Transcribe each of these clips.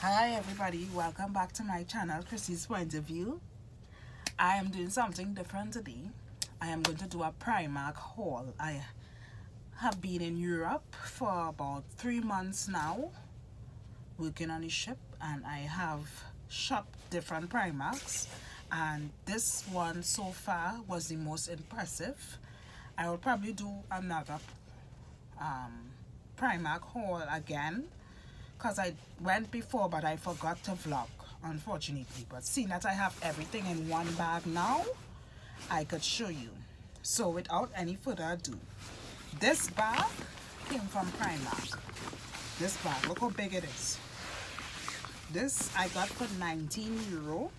Hi everybody, welcome back to my channel, Chrissy's Point of View. I am doing something different today. I am going to do a Primark haul. I have been in Europe for about three months now, working on a ship, and I have shopped different Primarks, and this one so far was the most impressive. I will probably do another um, Primark haul again because I went before but I forgot to vlog unfortunately. But seeing that I have everything in one bag now I could show you. So without any further ado this bag came from Primark. This bag look how big it is. This I got for 19 euro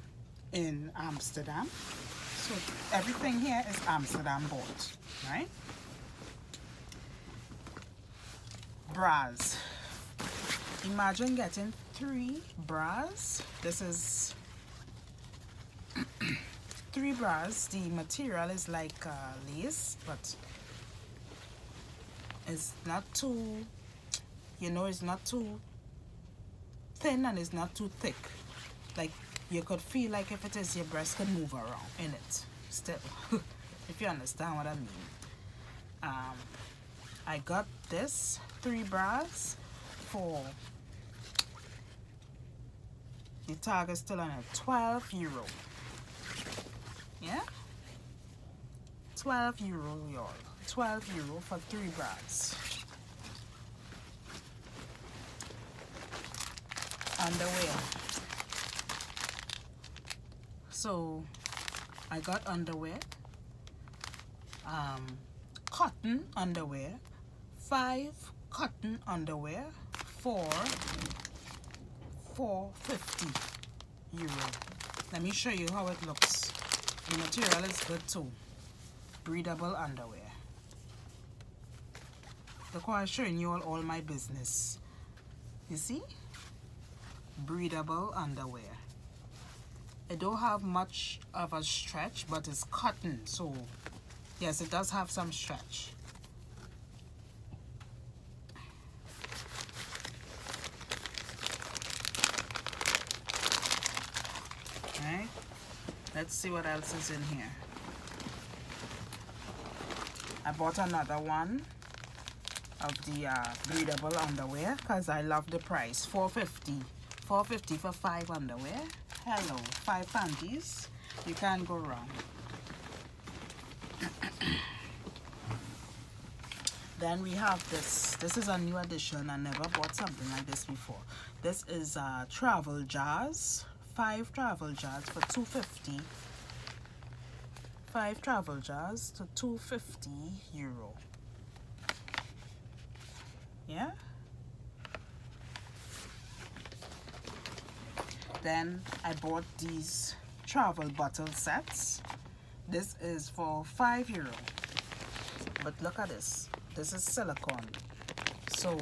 in Amsterdam. So everything here is Amsterdam bought right? Bras imagine getting three bras. This is three bras. The material is like uh, lace but it's not too you know it's not too thin and it's not too thick. Like you could feel like if it is your breast can move around in it still if you understand what I mean. Um, I got this three bras for the tag is still on a 12 euro yeah? 12 euro y'all. 12 euro for three bras underwear. So I got underwear um, cotton underwear five cotton underwear for 450 euro. Let me show you how it looks. The material is good too. Breathable underwear. Look how I'm showing you all, all my business. You see? Breathable underwear. It don't have much of a stretch but it's cotton so yes it does have some stretch let's see what else is in here. I bought another one of the uh, breathable underwear because I love the price. 450 450 for five underwear. Hello. Five panties. You can't go wrong. Then we have this. This is a new addition. I never bought something like this before. This is uh, travel jars five travel jars for 250 five travel jars to 250 euro. Yeah? Then I bought these travel bottle sets. This is for five euro. But look at this. This is silicone. So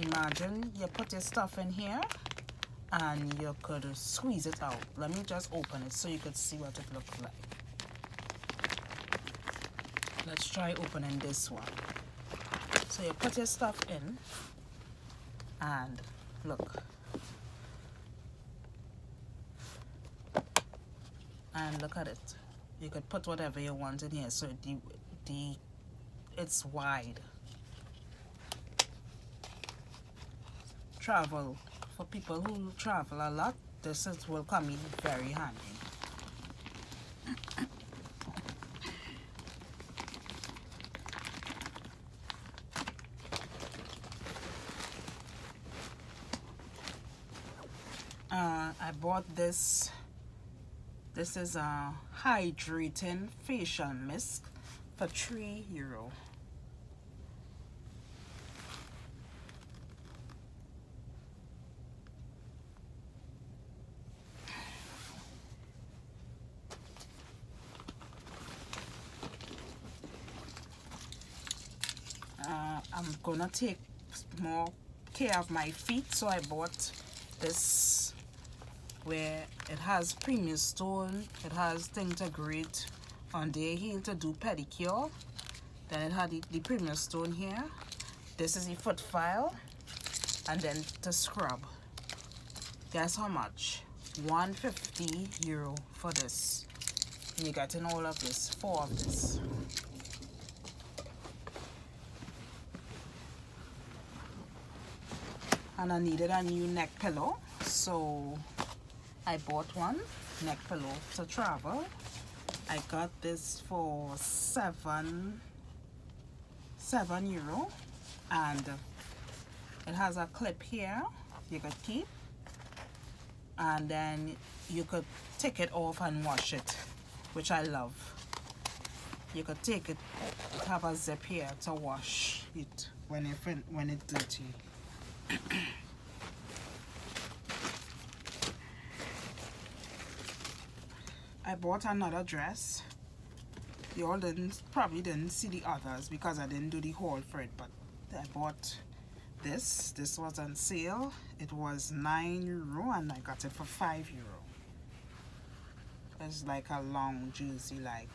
imagine you put your stuff in here and you could squeeze it out. Let me just open it so you could see what it looks like. Let's try opening this one. So you put your stuff in and look. And look at it. You could put whatever you want in here so the the it's wide. Travel for people who travel a lot, this is, will come in very handy. Uh, I bought this this is a hydrating facial mist for 3 euro I'm gonna take more care of my feet so I bought this where it has premium stone it has thing to on the heel to do pedicure. Then it had the, the premium stone here. This is the foot file and then to scrub. Guess how much? 150 euro for this. You're getting all of this four of this and I needed a new neck pillow. So I bought one neck pillow to travel. I got this for seven seven euro. And it has a clip here you could keep. And then you could take it off and wash it which I love. You could take it have a zip here to wash it when it when it's dirty I bought another dress. You all didn't probably didn't see the others because I didn't do the haul for it but I bought this. This was on sale. It was 9 euro and I got it for 5 euro. It's like a long jersey like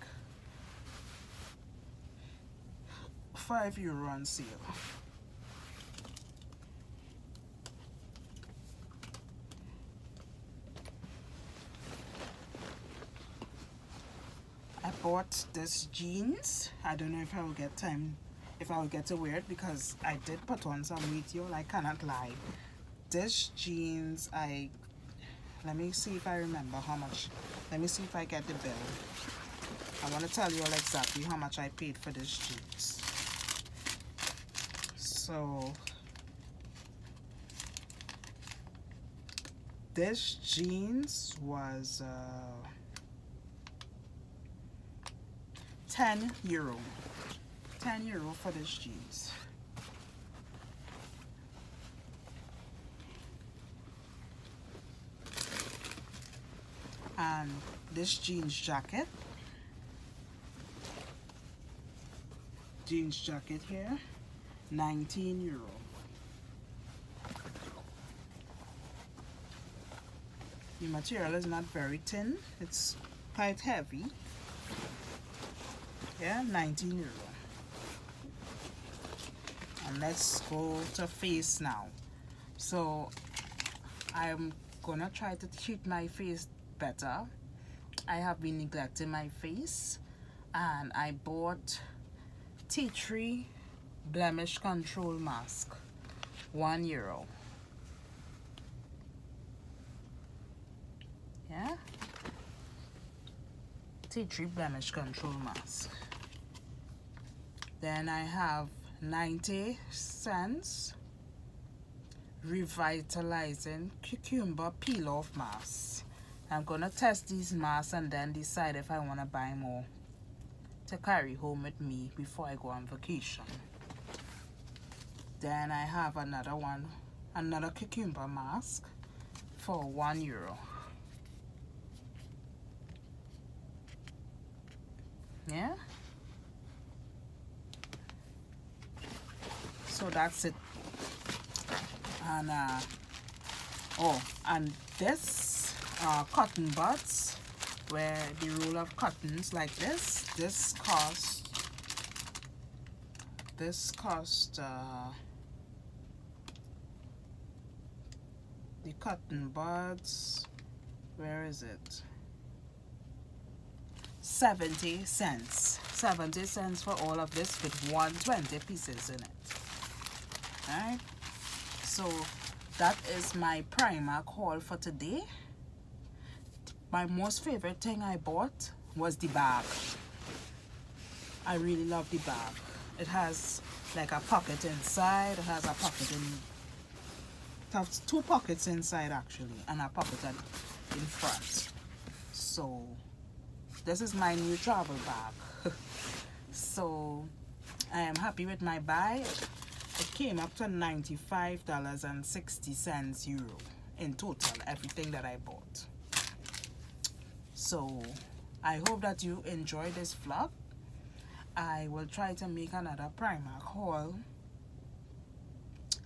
5 euro on sale bought this jeans. I don't know if I will get time if I'll get to wear it because I did put on some weight you I cannot lie. This jeans I let me see if I remember how much let me see if I get the bill. I want to tell you all exactly how much I paid for this jeans. So this jeans was uh, 10 euro 10 euro for this jeans. And this jeans jacket. Jeans jacket here, 19 euro. The material is not very thin, it's quite heavy. Yeah, 19 euro and let's go to face now. So I'm gonna try to treat my face better. I have been neglecting my face and I bought tea tree blemish control mask one euro yeah? Tea tree blemish control mask then I have 90 cents revitalizing cucumber peel off mask I'm gonna test these masks and then decide if I want to buy more to carry home with me before I go on vacation. Then I have another one another cucumber mask for one euro. Yeah so that's it. And uh, oh and this uh, cotton buds where the roll of cottons like this this cost this cost uh, the cotton buds where is it? 70 cents. 70 cents for all of this with 120 pieces in it alright. So that is my Primark haul for today. My most favorite thing I bought was the bag. I really love the bag. It has like a pocket inside. It has a pocket in it has two pockets inside actually and a pocket in front. So this is my new travel bag. So I am happy with my buy it came up to $95.60 euro in total everything that I bought. So I hope that you enjoy this vlog. I will try to make another Primark haul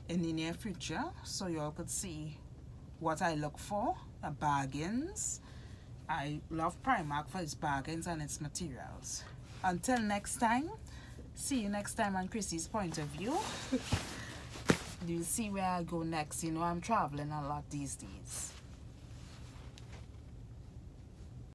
in the near future so you all could see what I look for. The bargains. I love Primark for its bargains and its materials. Until next time see you next time on Chrissy's point of view. You'll see where I go next you know I'm traveling a lot these days